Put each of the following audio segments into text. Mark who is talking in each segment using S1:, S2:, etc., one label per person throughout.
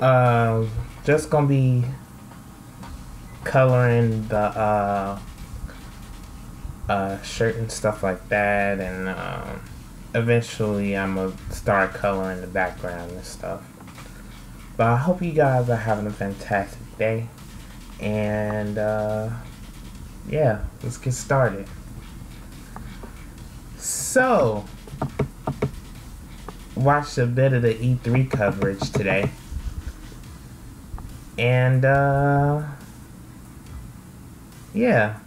S1: Uh, just gonna be coloring the uh, uh, shirt and stuff like that, and um, eventually I'm gonna start coloring the background and stuff. But I hope you guys are having a fantastic day, and uh, yeah, let's get started. So, watched a bit of the E3 coverage today. And, uh, yeah.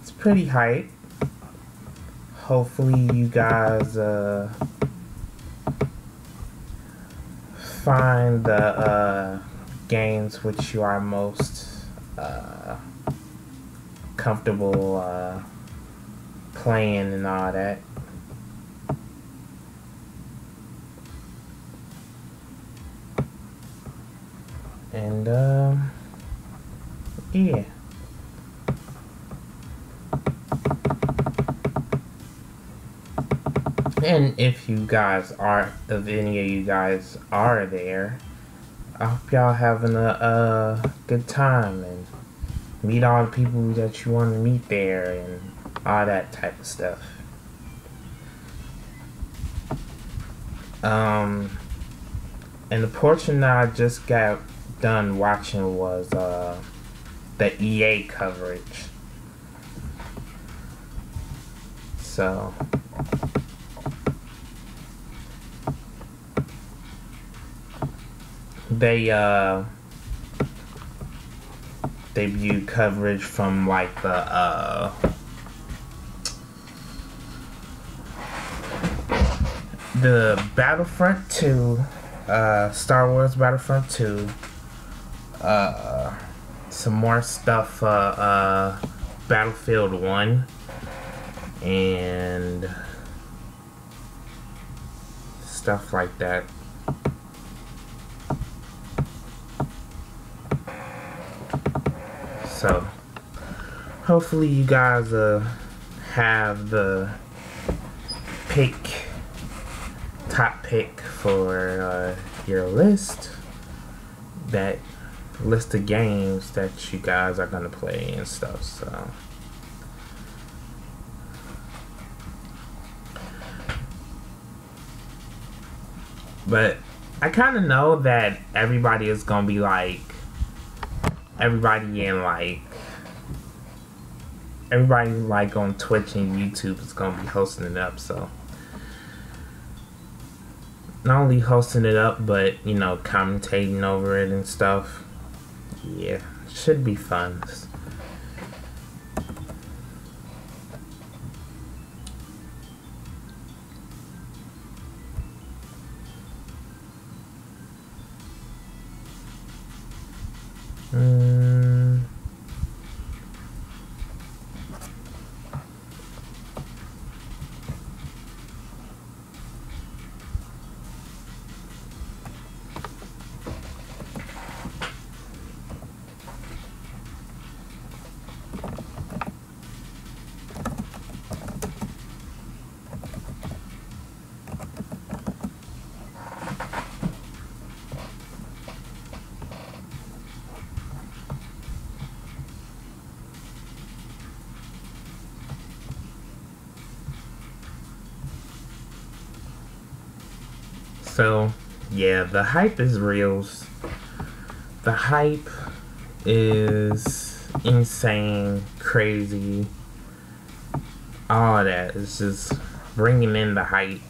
S1: It's pretty hype. Hopefully you guys, uh, find the, uh, games which you are most, uh, comfortable, uh, playing and all that. And, um, yeah. And if you guys are, if any of you guys are there, I hope y'all having a, good time and meet all the people that you want to meet there and all that type of stuff. Um, and the portion that I just got done watching was uh, the EA coverage. So. They uh debut coverage from like the uh the Battlefront 2 uh Star Wars Battlefront 2 uh some more stuff uh uh Battlefield 1 and stuff like that So, hopefully you guys uh, have the pick, top pick for uh, your list. That list of games that you guys are to play and stuff. So. But I kind of know that everybody is to be like, everybody in like everybody like on Twitch and YouTube is gonna be hosting it up. So not only hosting it up, but you know commentating over it and stuff. Yeah, should be fun. Mm. So, yeah, the hype is real. The hype is insane, crazy. All that is just bringing in the hype.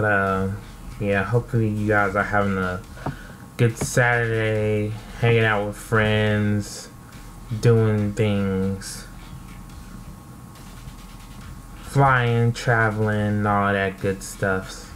S1: But uh, yeah, hopefully you guys are having a good Saturday, hanging out with friends, doing things, flying, traveling, all that good stuff.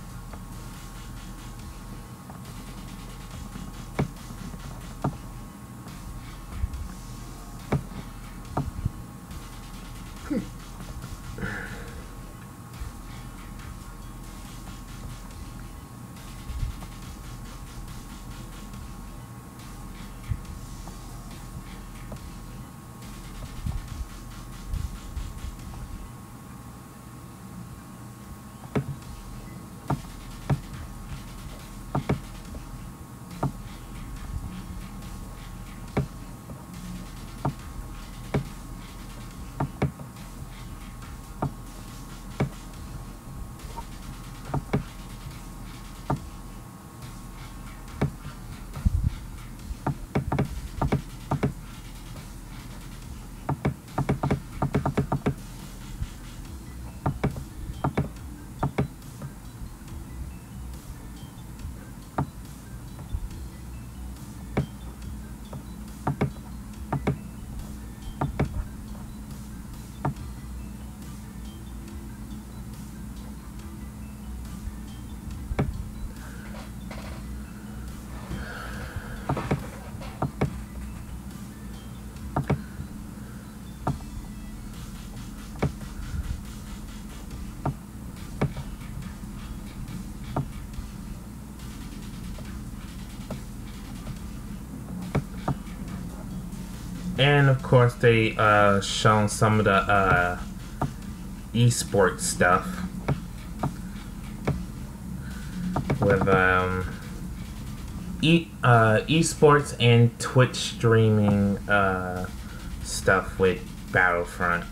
S1: And of course they uh, shown some of the uh, esports stuff with um, e uh, esports and Twitch streaming uh, stuff with Battlefront.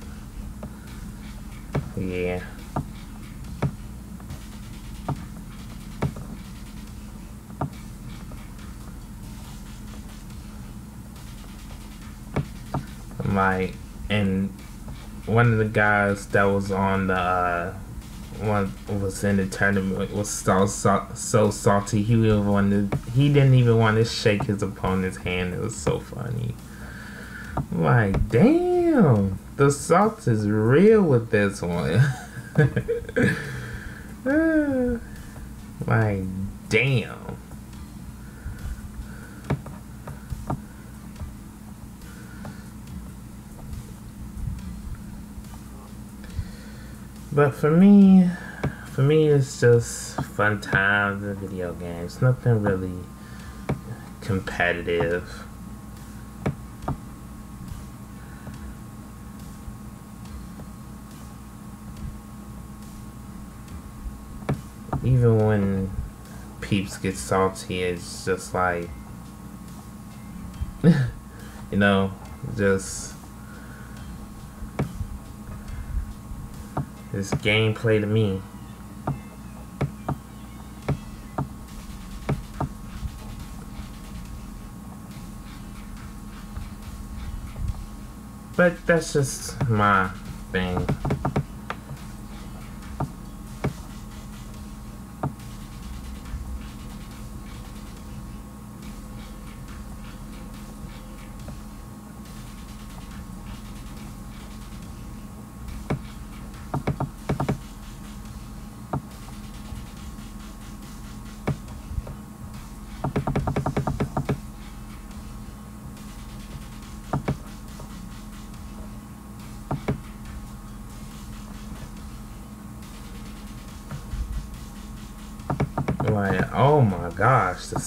S1: Yeah. Like and one of the guys that was on the uh, one was in the tournament was so, so, salty. He wanted he didn't even want to shake his opponent's hand. It was so funny. Like damn the salt is real with this one. Like damn But for me, for me, it's just fun times and video games. Nothing really competitive. Even when peeps get salty, it's just like, you know, just This gameplay to me. But that's just my thing.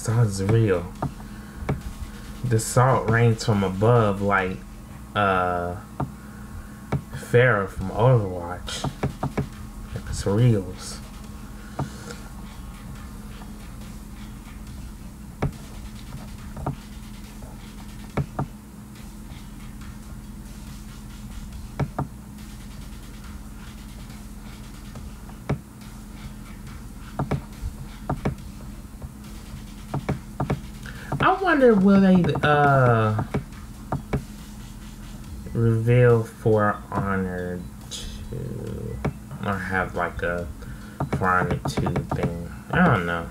S1: Is real. The salt rains from above like uh Pharah from Overwatch. It's reals. Wonder will they uh reveal for honor to or have like a on the tube thing. I don't know.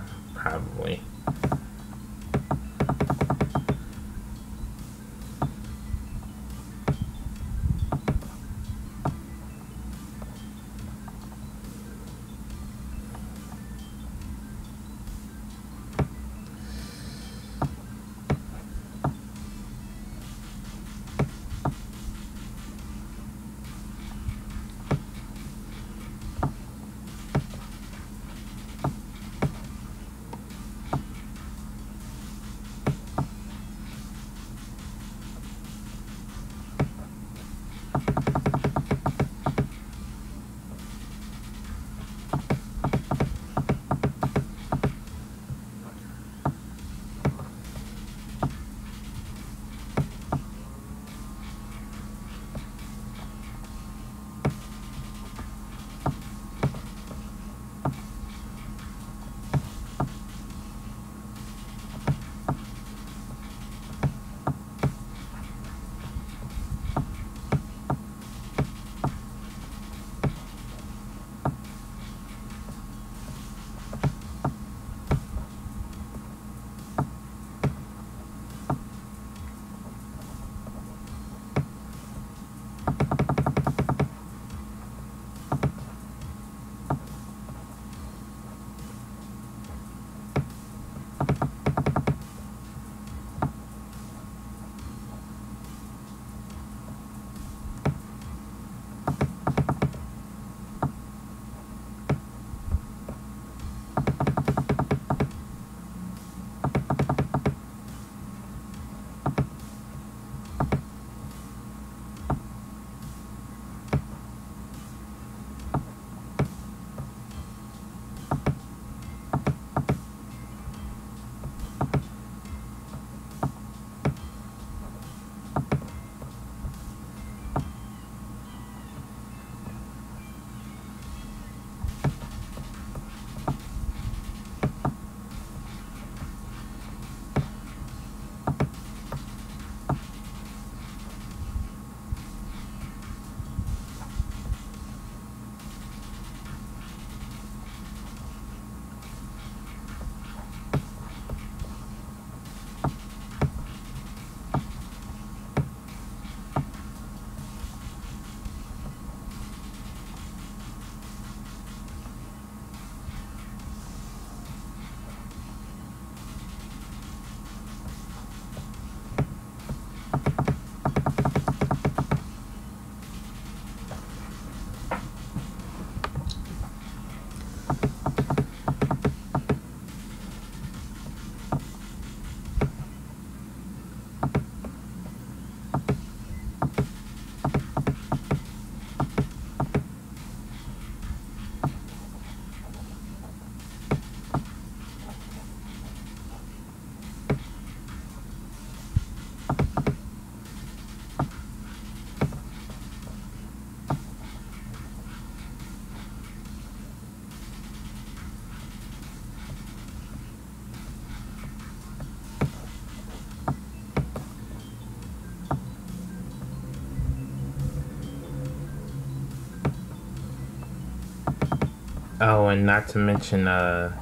S1: Oh, and not to mention, uh,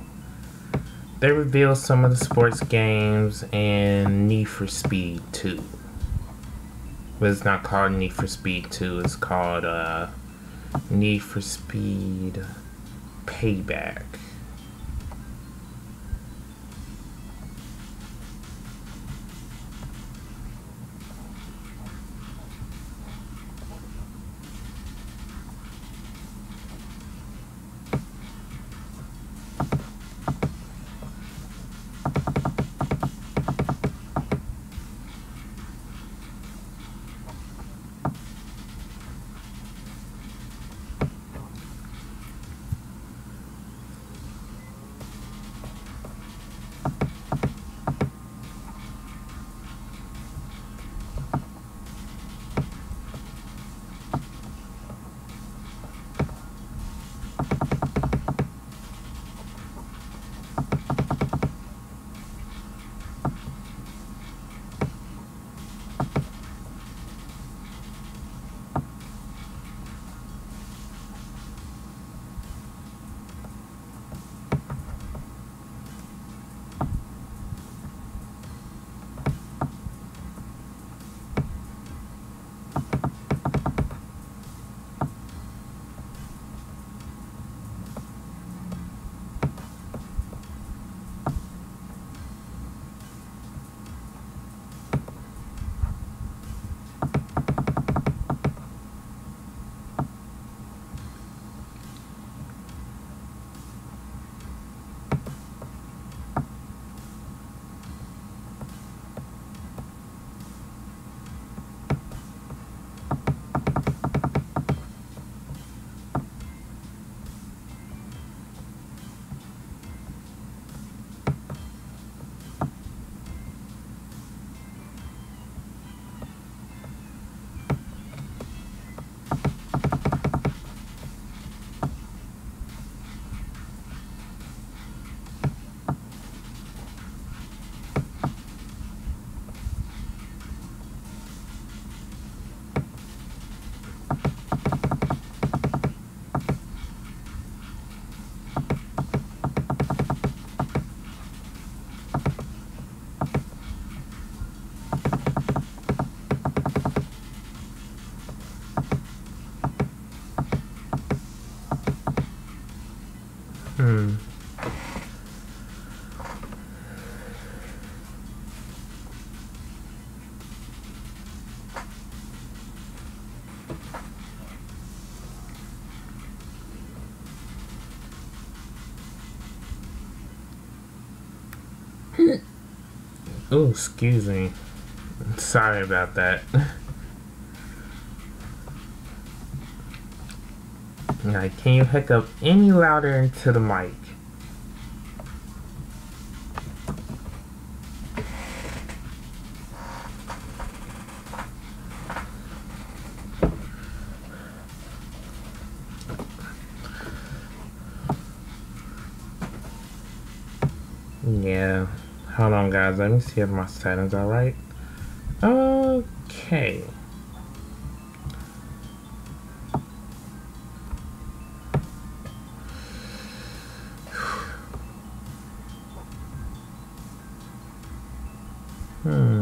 S1: they revealed some of the sports games and Need for Speed 2. But it's not called Need for Speed 2, it's called, uh, Need for Speed Payback. Oh, excuse me. Sorry about that. Like, can you hook up any louder into the mic? Yeah. Hold on, guys. Let me see if my settings are right. Okay. Hmm.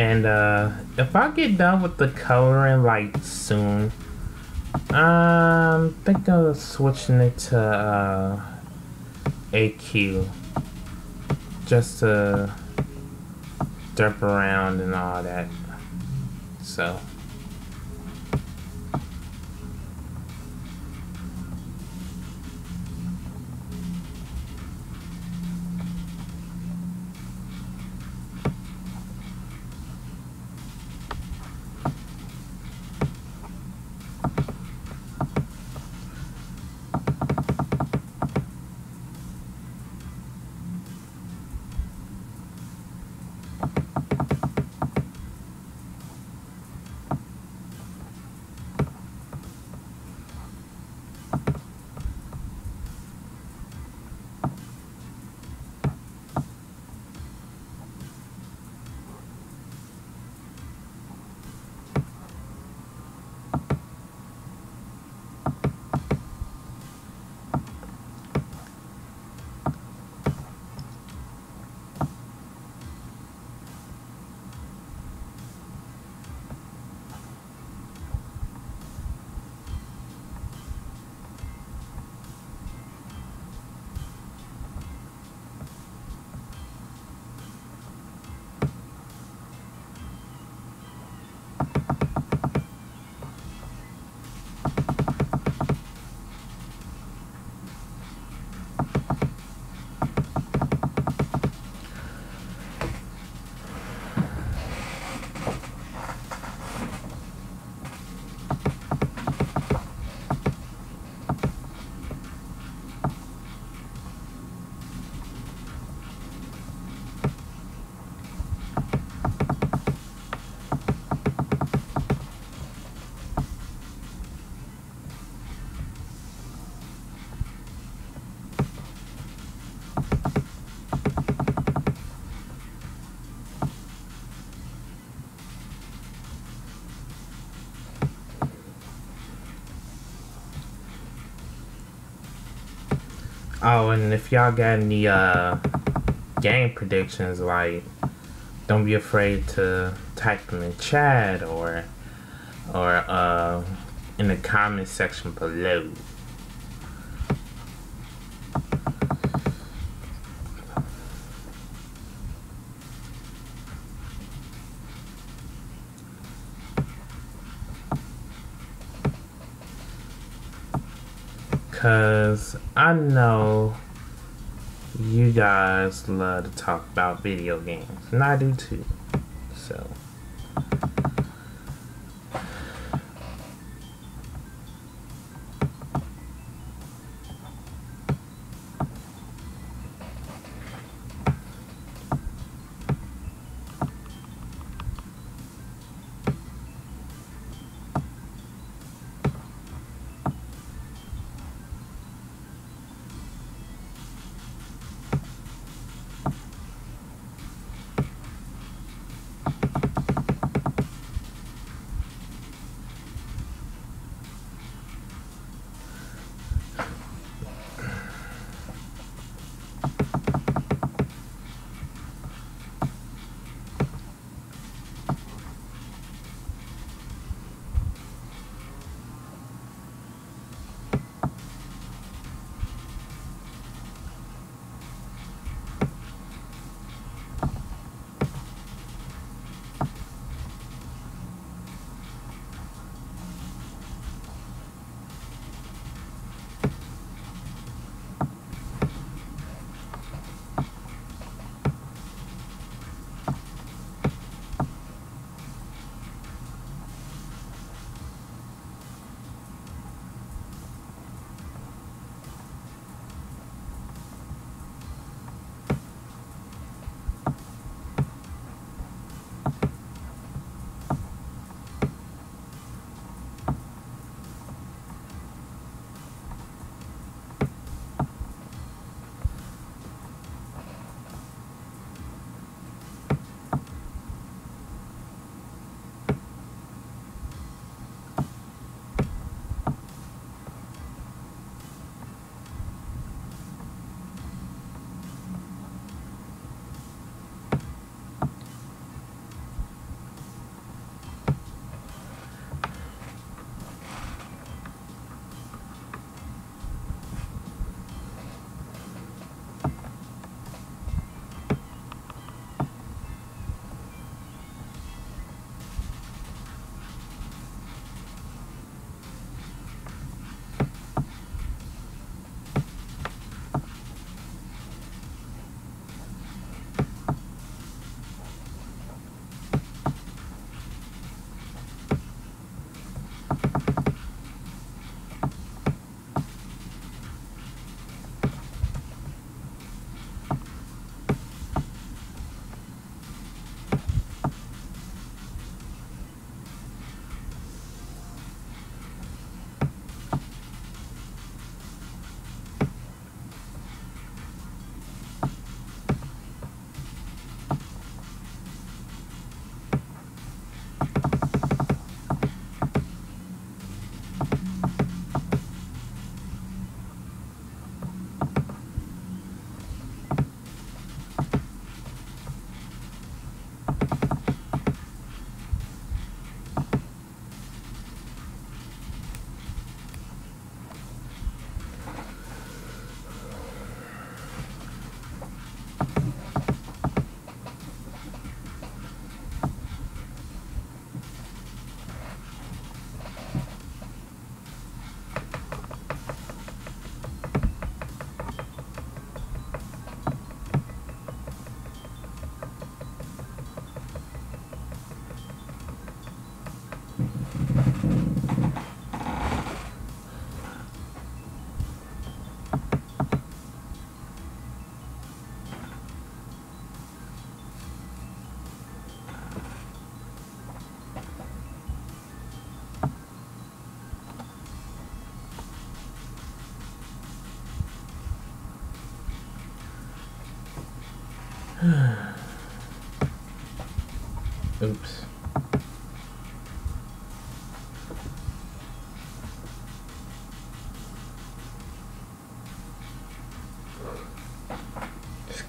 S1: And uh, if I get done with the coloring like soon, I'm thinking of switching it to uh, AQ just to derp around and all that. Oh, and if y'all got any uh, game predictions, like, don't be afraid to type them in chat or or uh, in the comment section below. Cause I know you guys love to talk about video games, and I do too.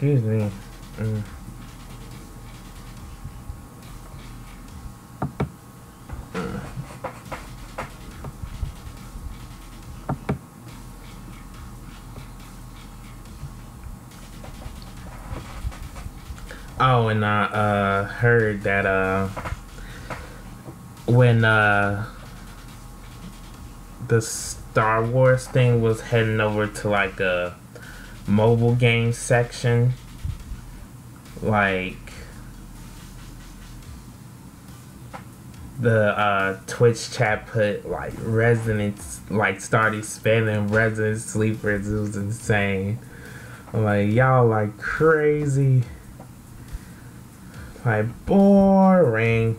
S1: Excuse me. Mm. Oh, and I uh, heard that uh, when uh, the Star Wars thing was heading over to like a mobile game section, like the uh, Twitch chat put like Residents like started spamming Resident Sleepers. It was insane. I'm like y'all like crazy. Like boring.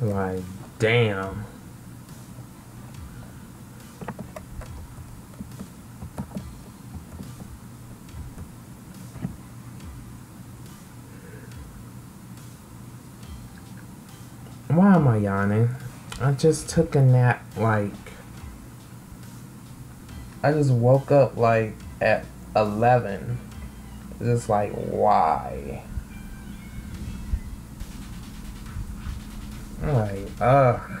S1: Like, damn. Why am I yawning? I just took a nap like I just woke up like at 11. Just like why? Like, ugh.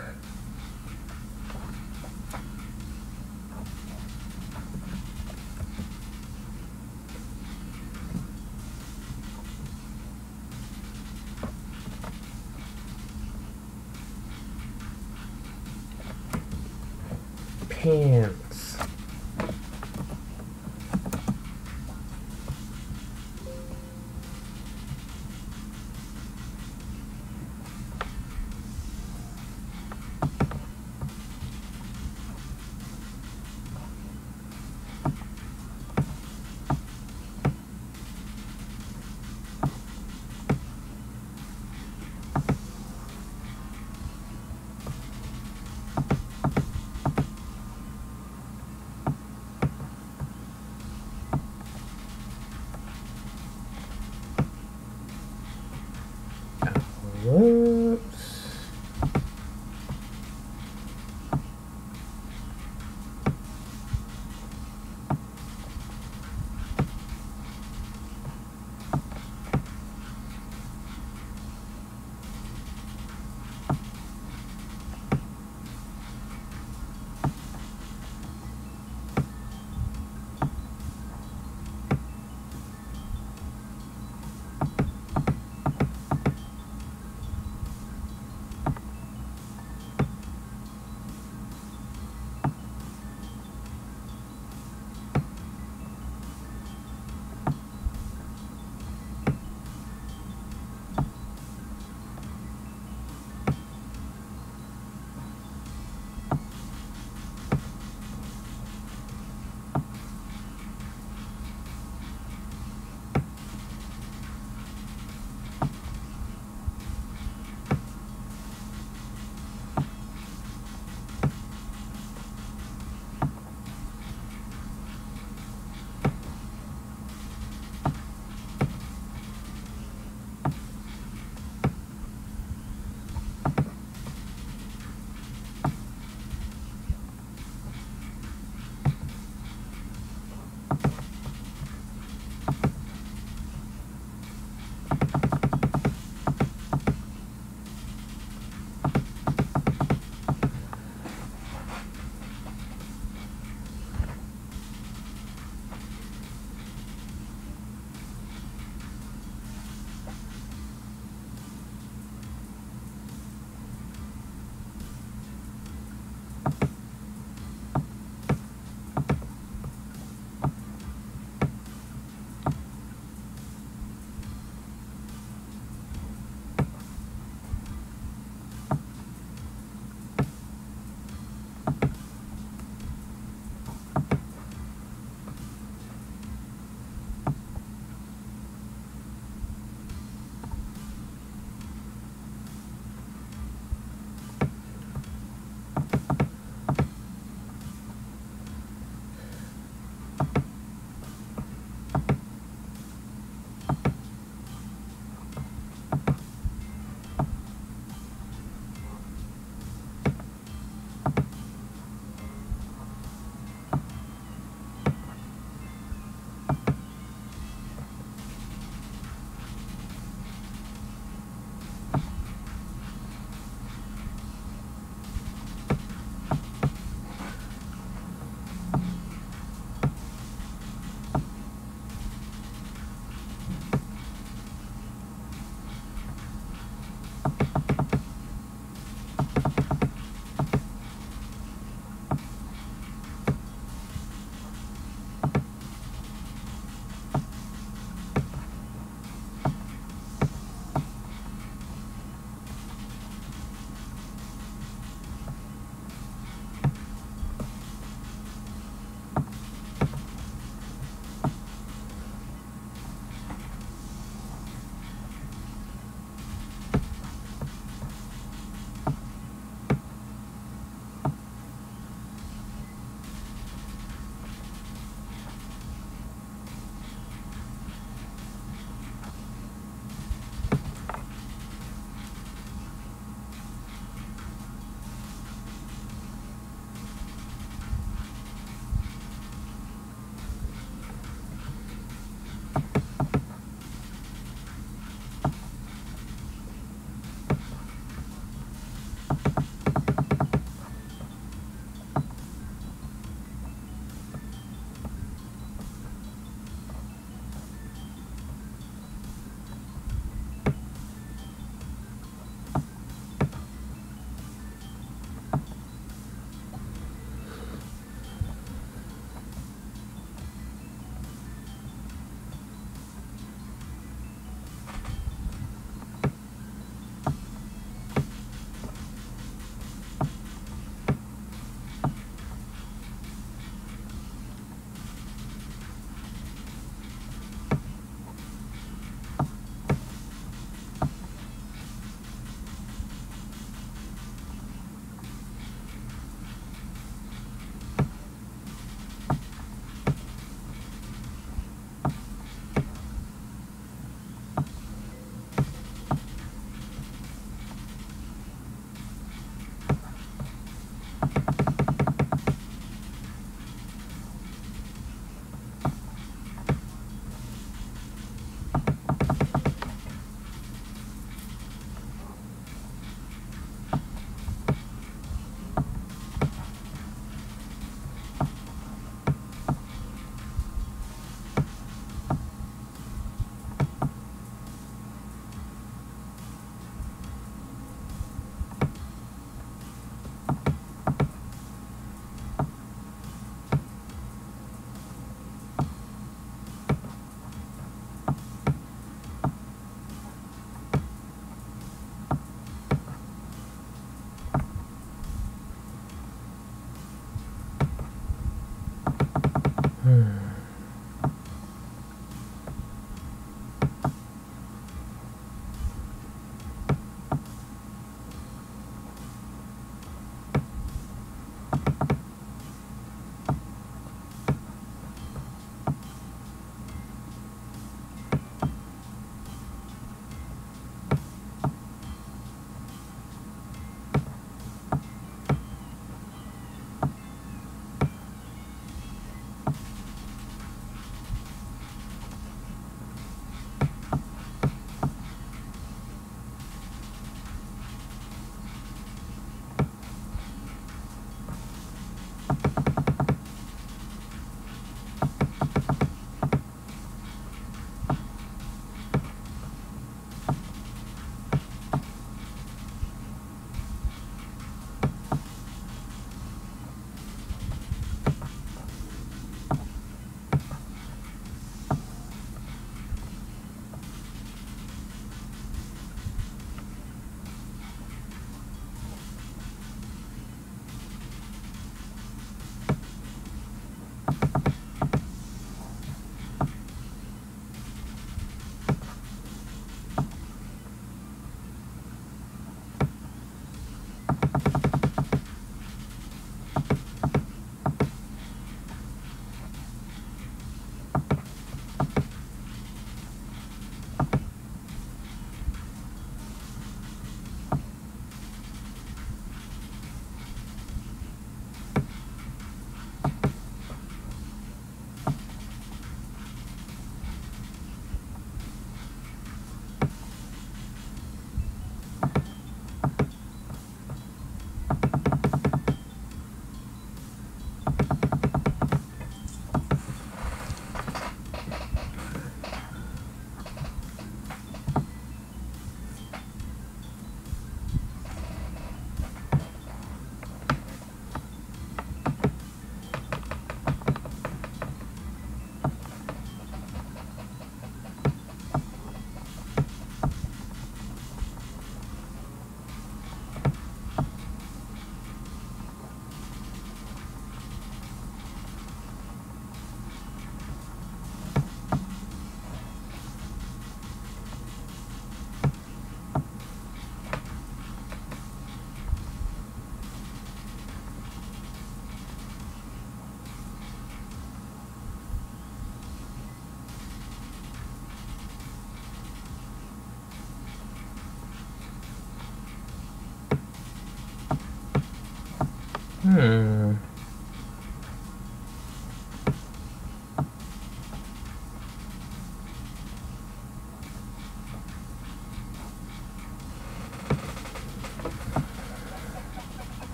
S1: Hmm.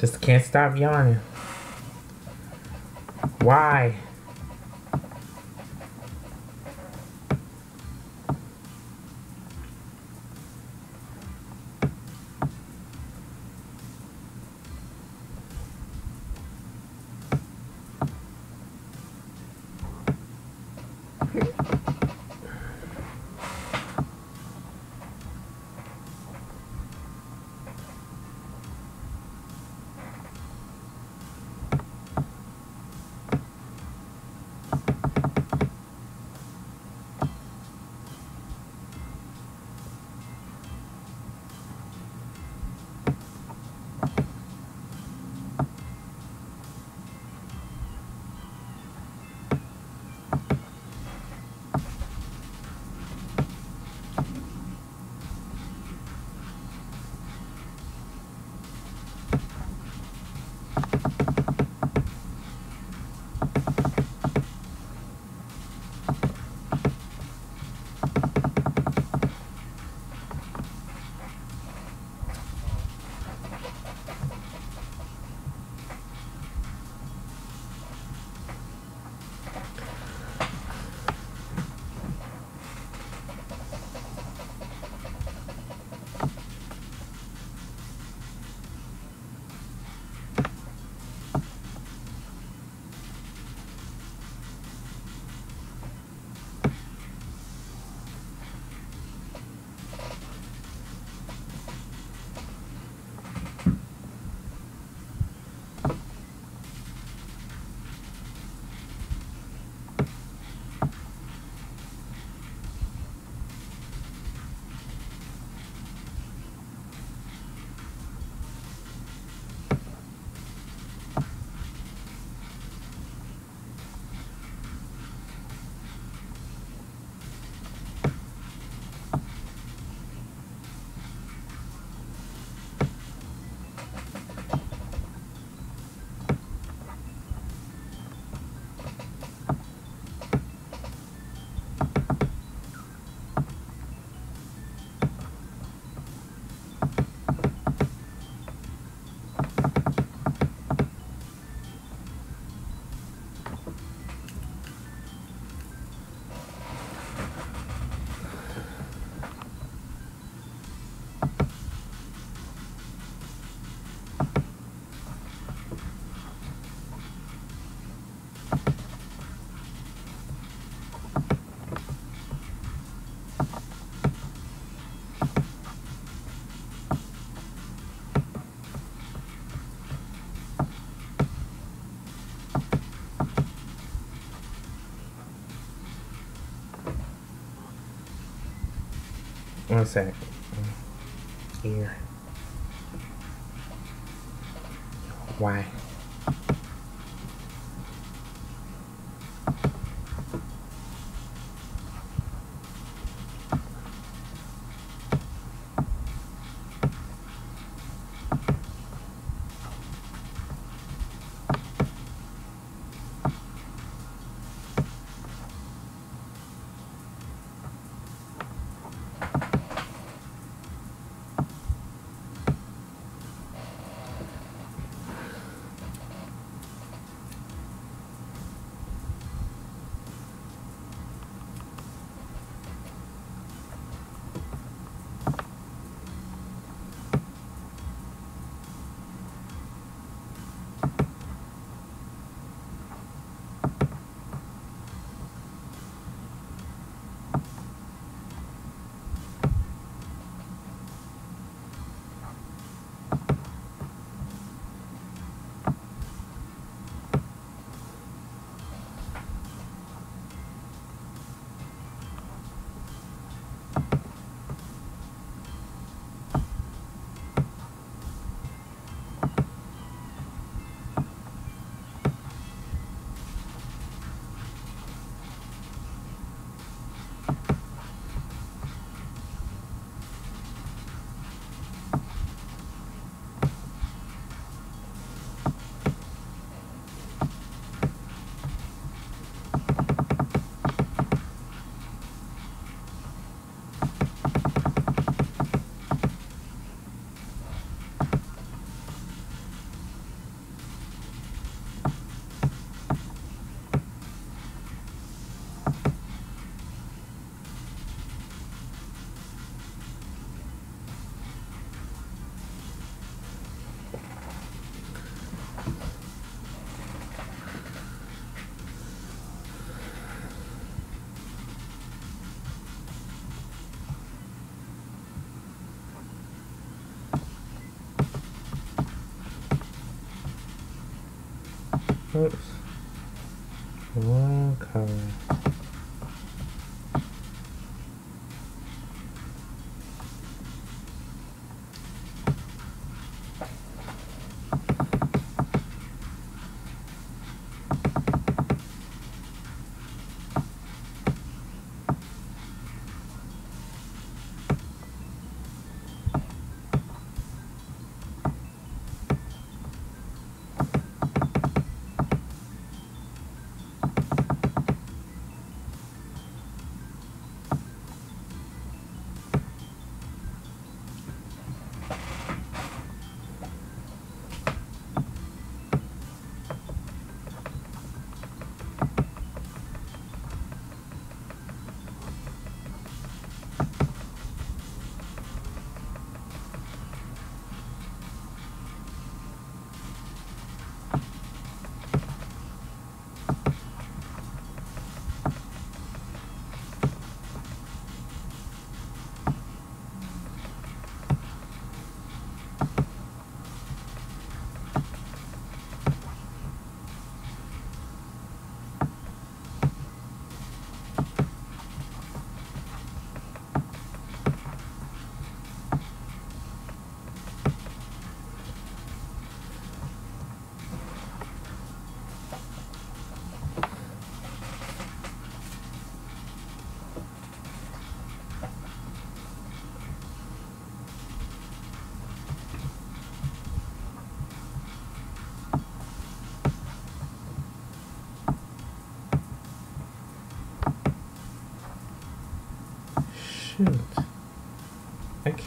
S1: Just can't stop yawning. Why? One sec.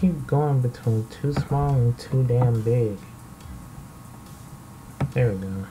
S1: Keep going between too small and too damn big. There we go.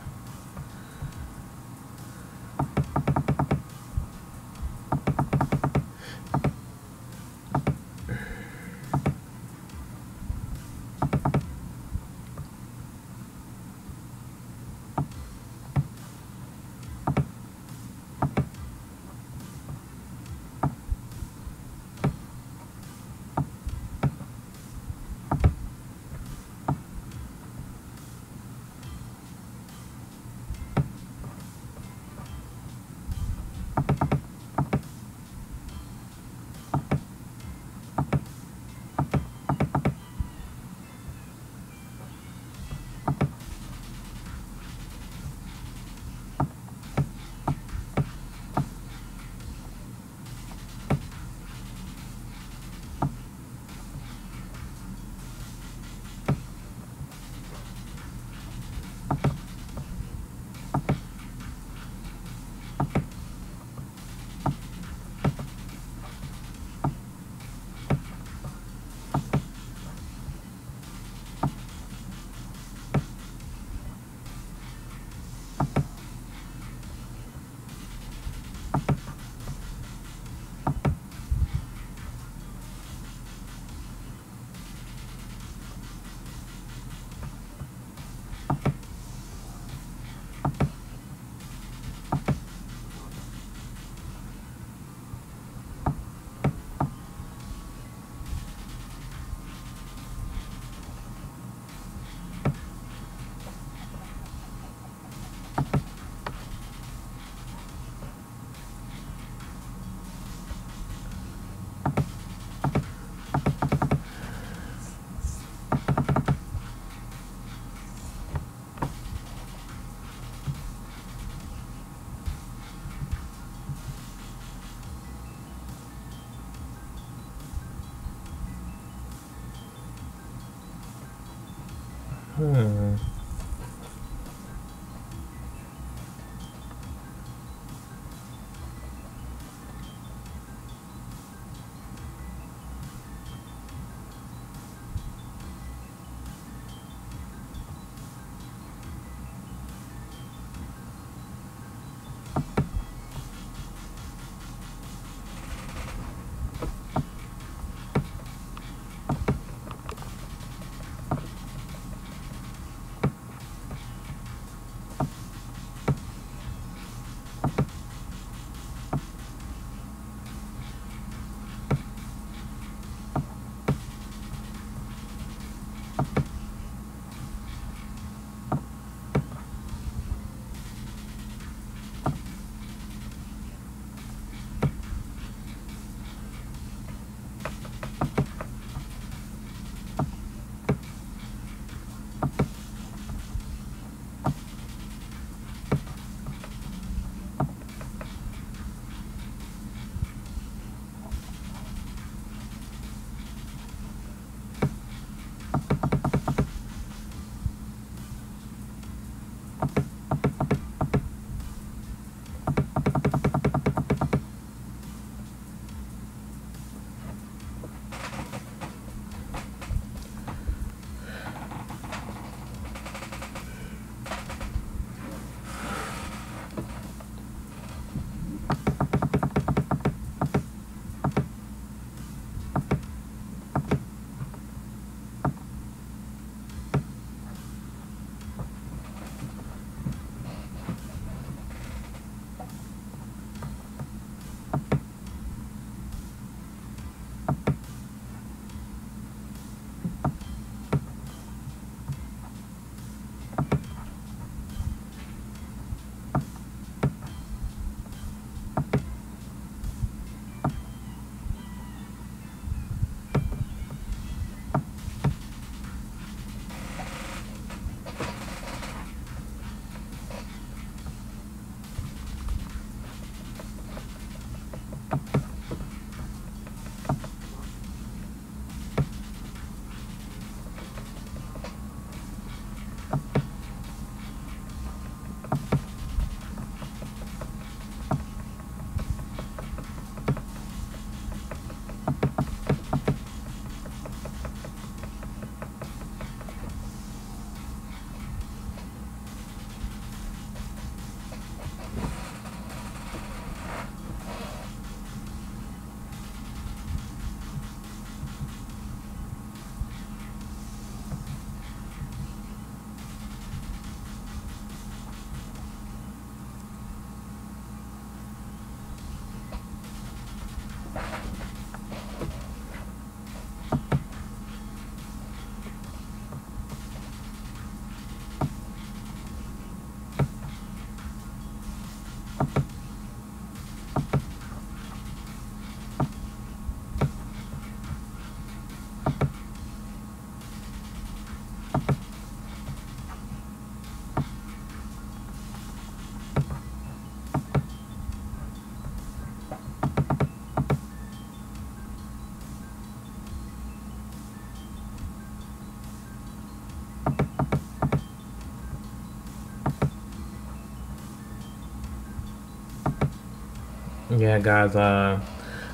S1: Yeah, guys, uh,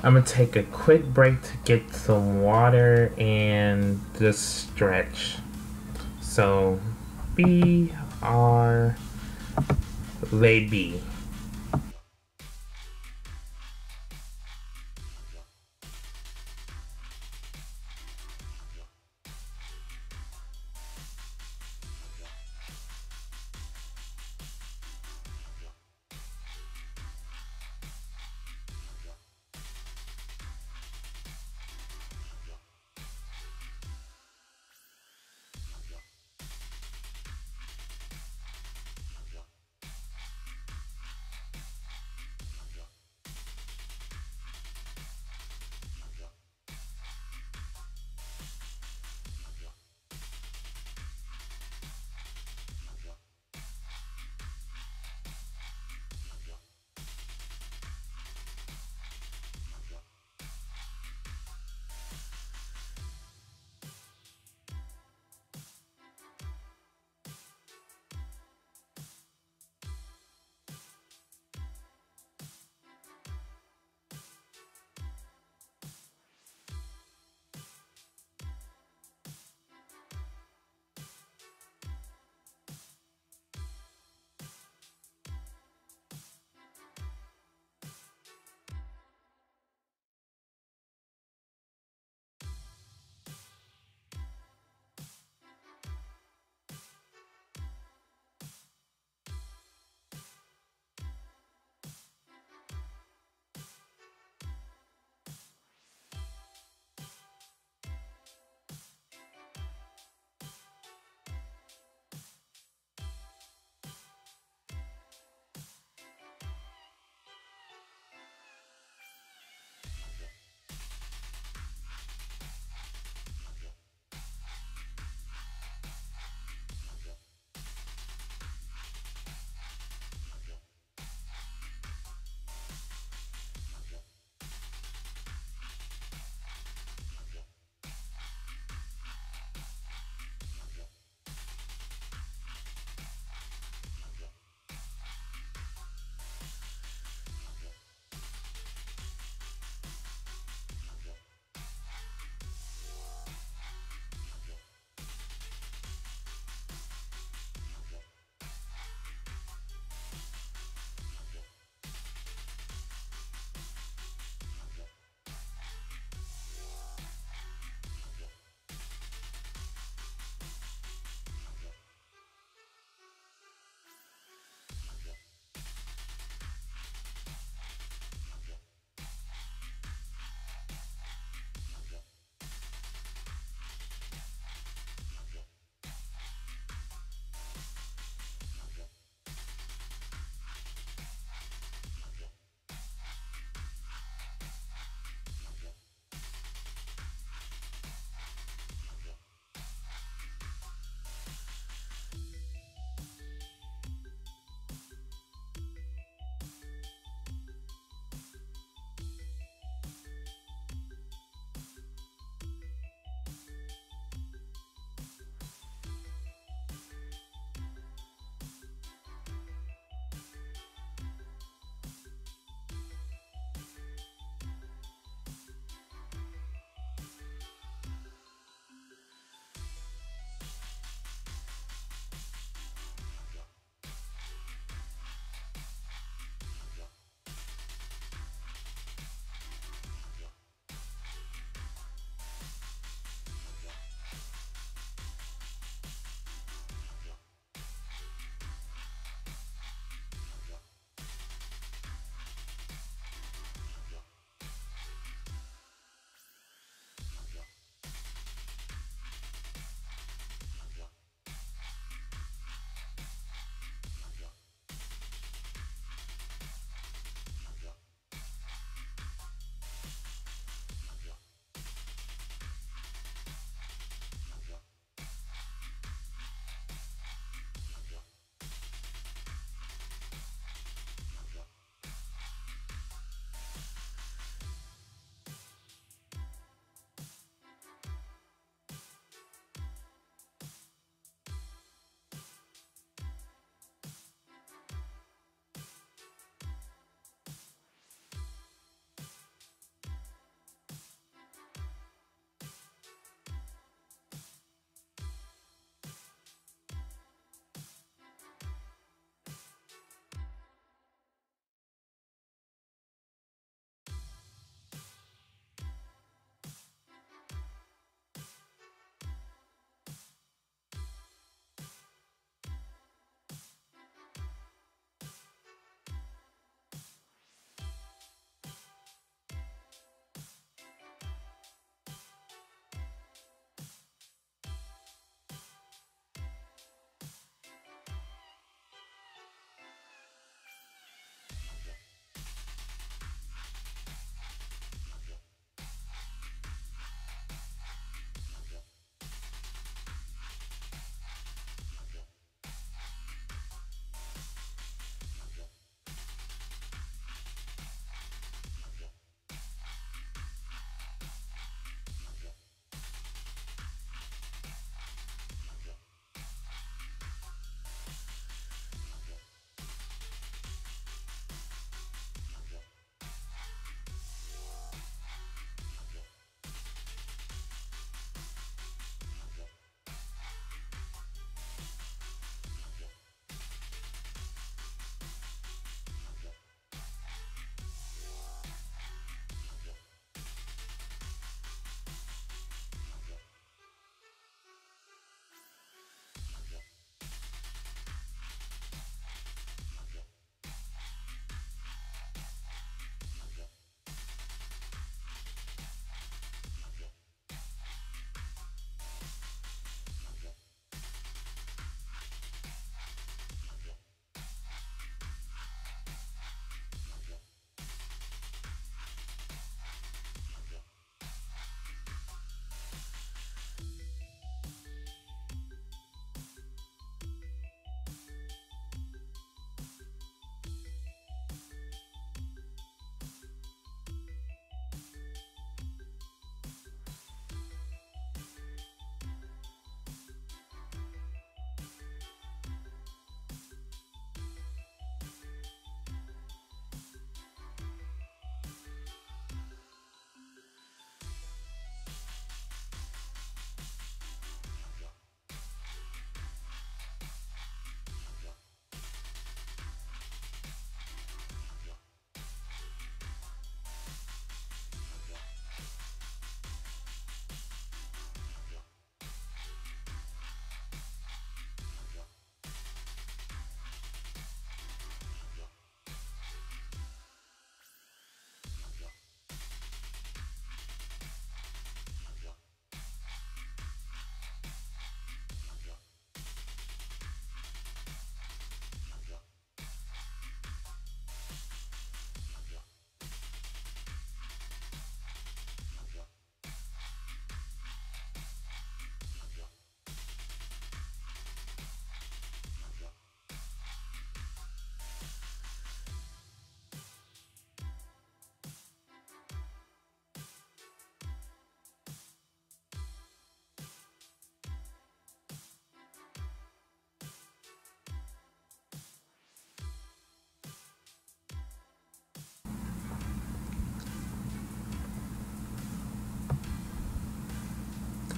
S1: I'm gonna take a quick break to get some water and just stretch. So, B R Lady.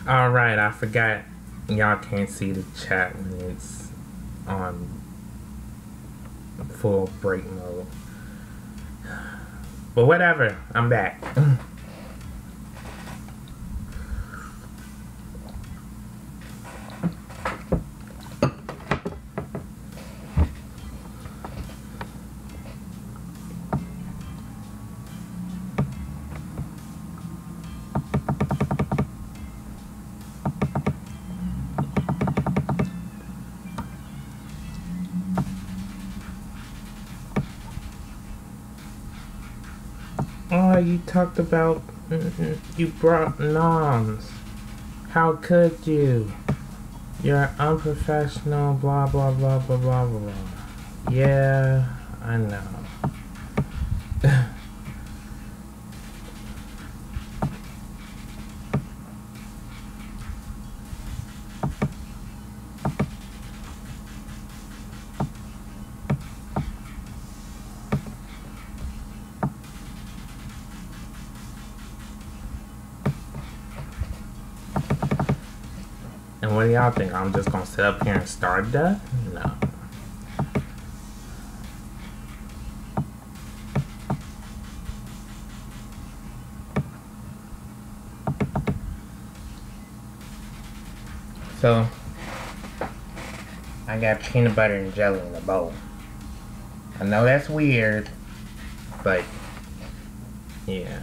S1: Alright, I forgot y'all can't see the chat when it's on full break mode. But whatever, I'm back. talked about you brought noms. How could you? You're unprofessional, blah blah blah blah blah blah. Yeah, I know. Y'all think? I'm just gonna sit up here and start that? No. So, I got peanut butter and jelly in the bowl. I know that's weird, but yeah.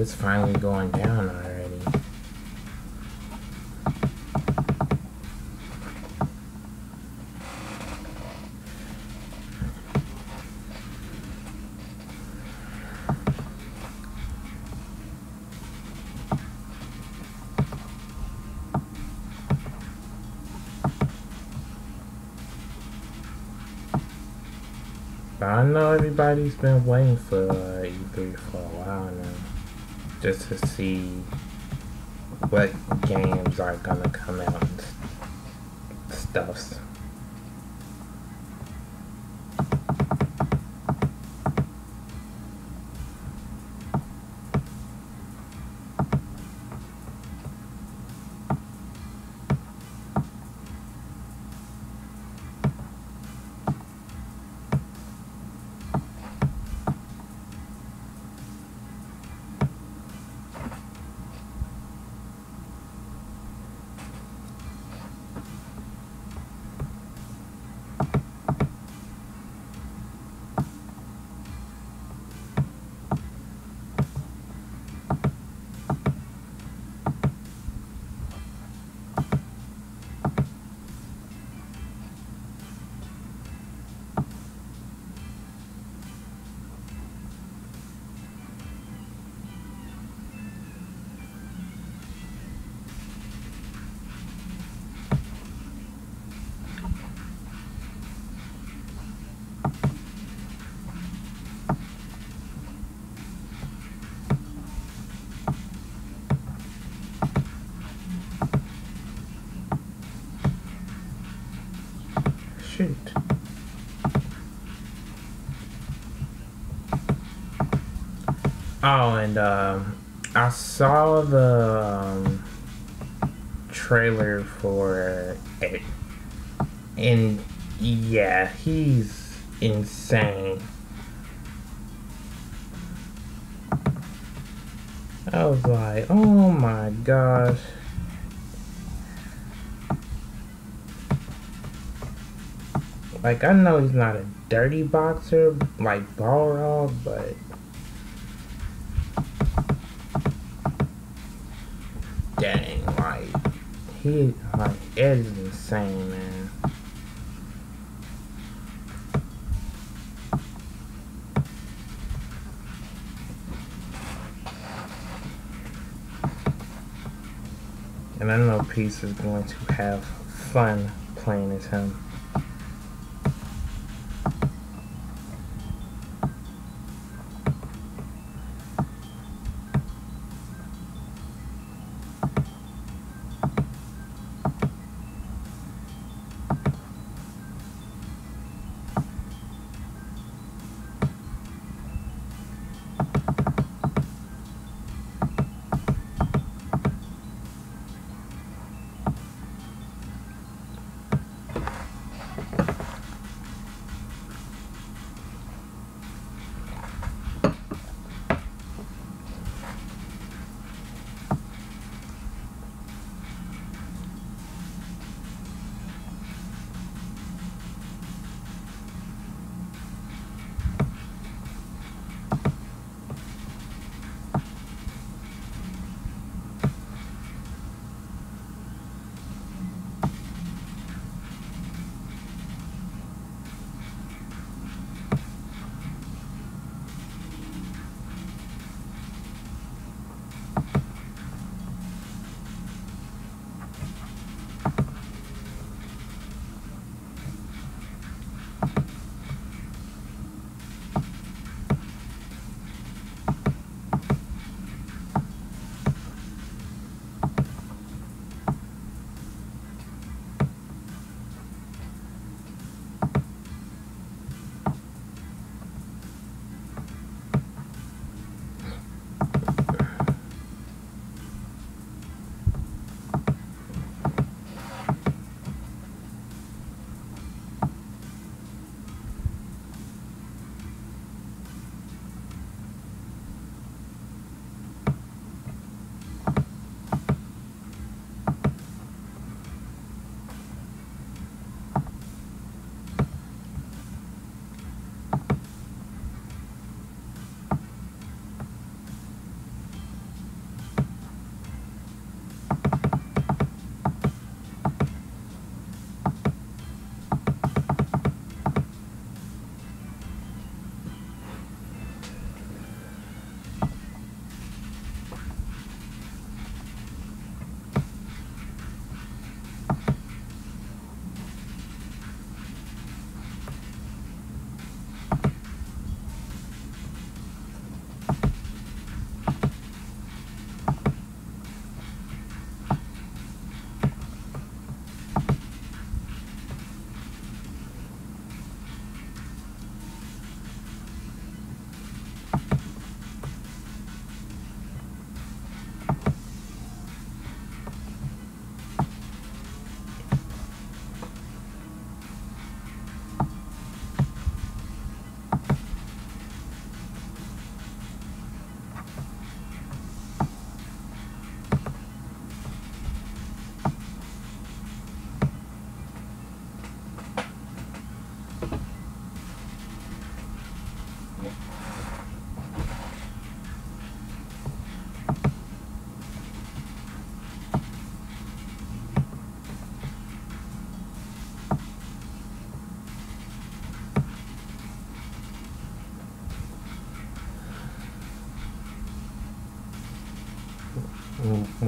S1: It's finally going down already. But I know everybody's been waiting for uh, E3 for a while now. Just to see what games are gonna come out and stuffs. Oh, and um, I saw the um, trailer for it, and yeah, he's insane. I was like, oh my gosh. Like, I know he's not a dirty boxer like Balrog, but dang, like he like Ed is insane, man. And I don't know Peace is going to have fun playing as him.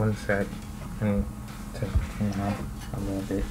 S1: One set and to
S2: uh-huh. a little bit.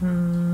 S1: Hmm.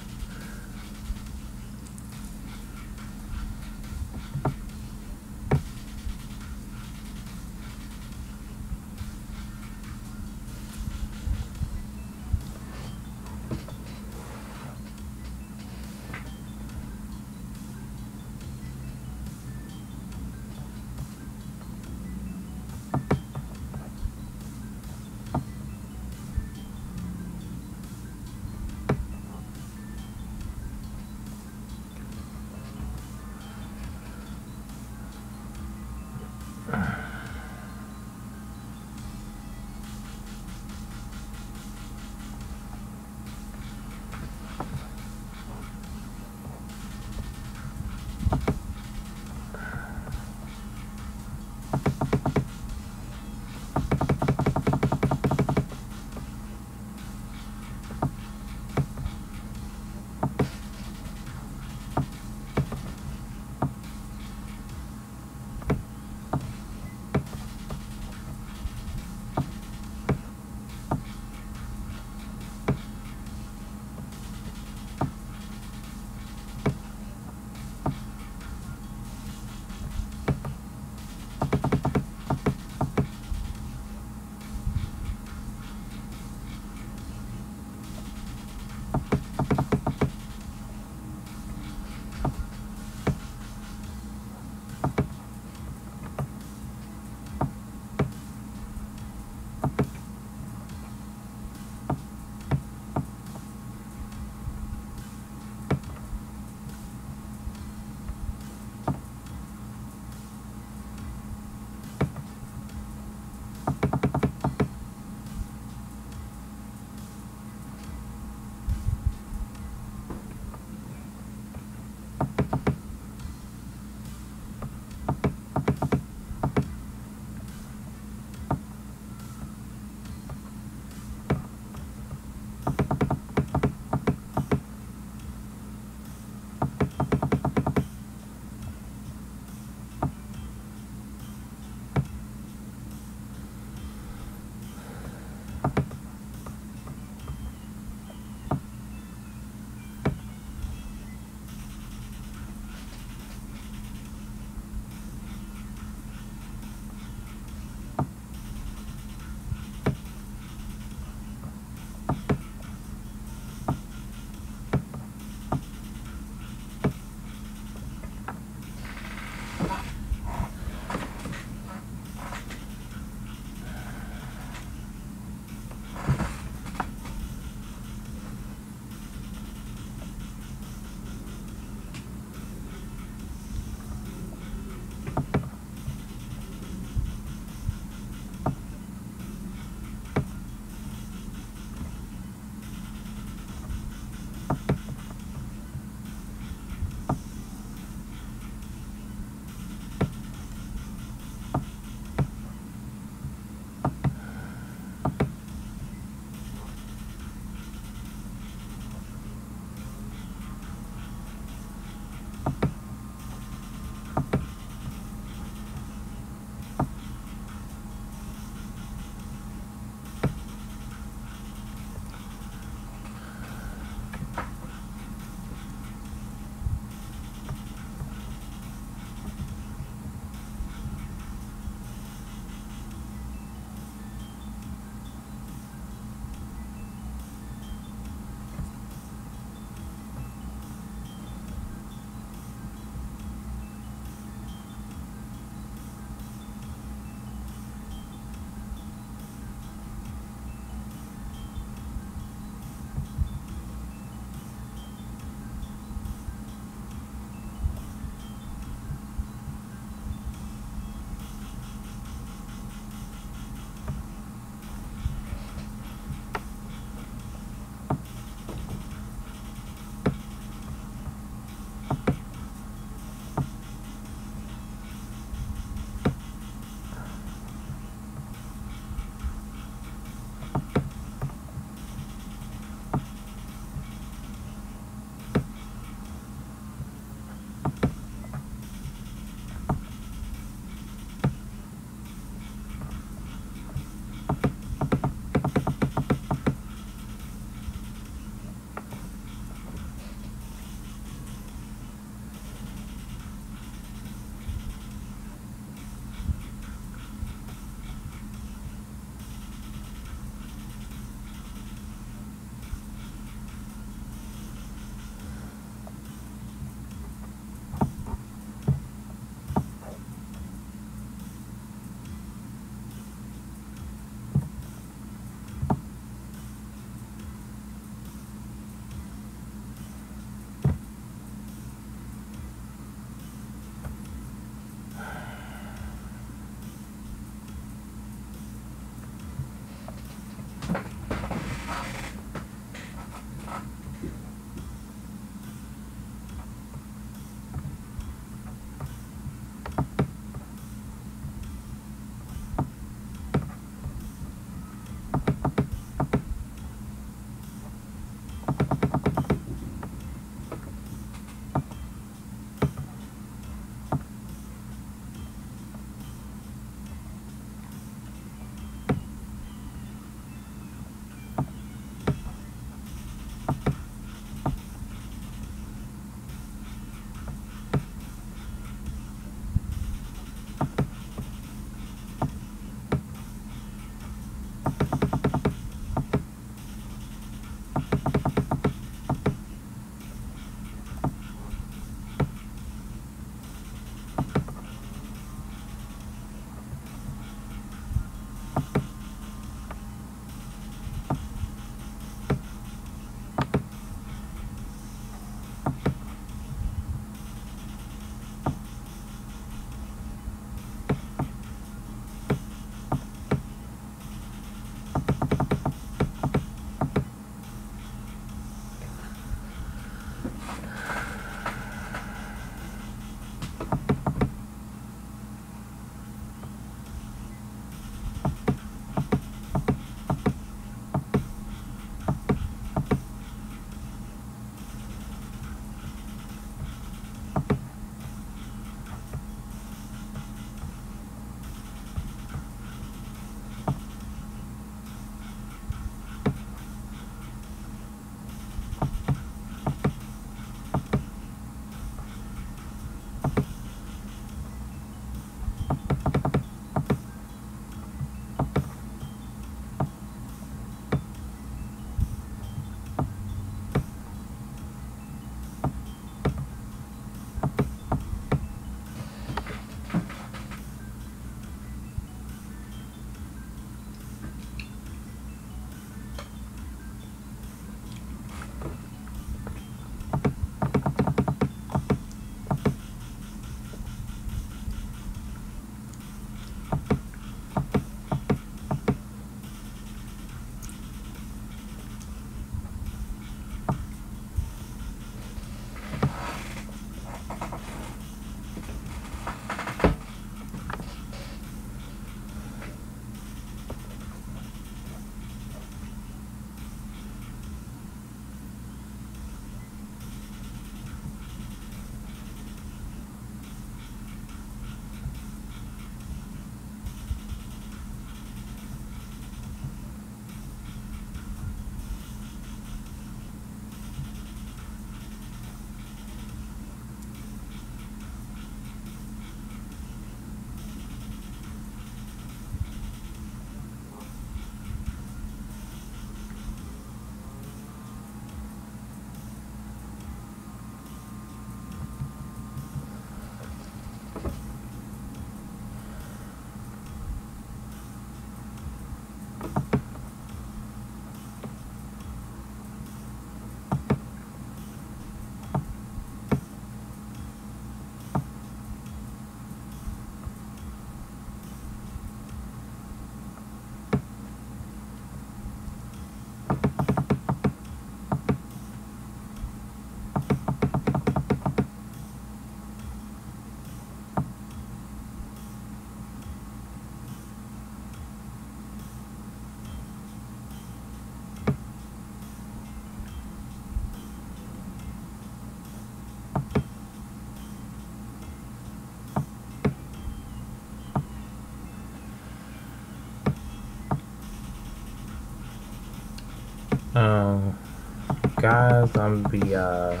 S1: Guys, I'm gonna be uh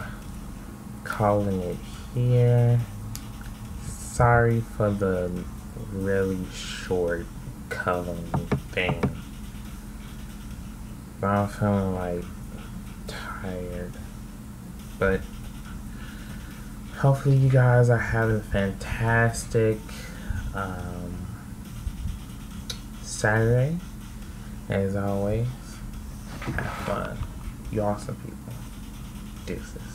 S1: calling it here. Sorry for the really short coloring thing. But I'm feeling like tired. But hopefully you guys are having a fantastic um, Saturday. As always, awesome people. Deuces.